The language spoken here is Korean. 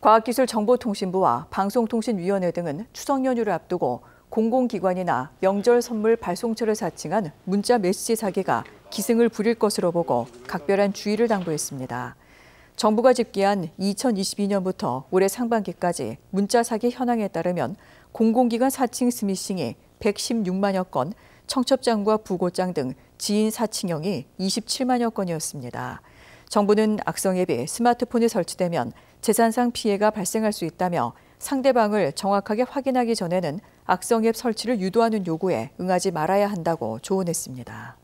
과학기술정보통신부와 방송통신위원회 등은 추석 연휴를 앞두고 공공기관이나 명절 선물 발송처를 사칭한 문자 메시지 사기가 기승을 부릴 것으로 보고 각별한 주의를 당부했습니다. 정부가 집계한 2022년부터 올해 상반기까지 문자 사기 현황에 따르면 공공기관 사칭 스미싱이 116만여 건, 청첩장과 부고장 등 지인 사칭형이 27만여 건이었습니다. 정부는 악성 앱이 스마트폰에 설치되면 재산상 피해가 발생할 수 있다며 상대방을 정확하게 확인하기 전에는 악성 앱 설치를 유도하는 요구에 응하지 말아야 한다고 조언했습니다.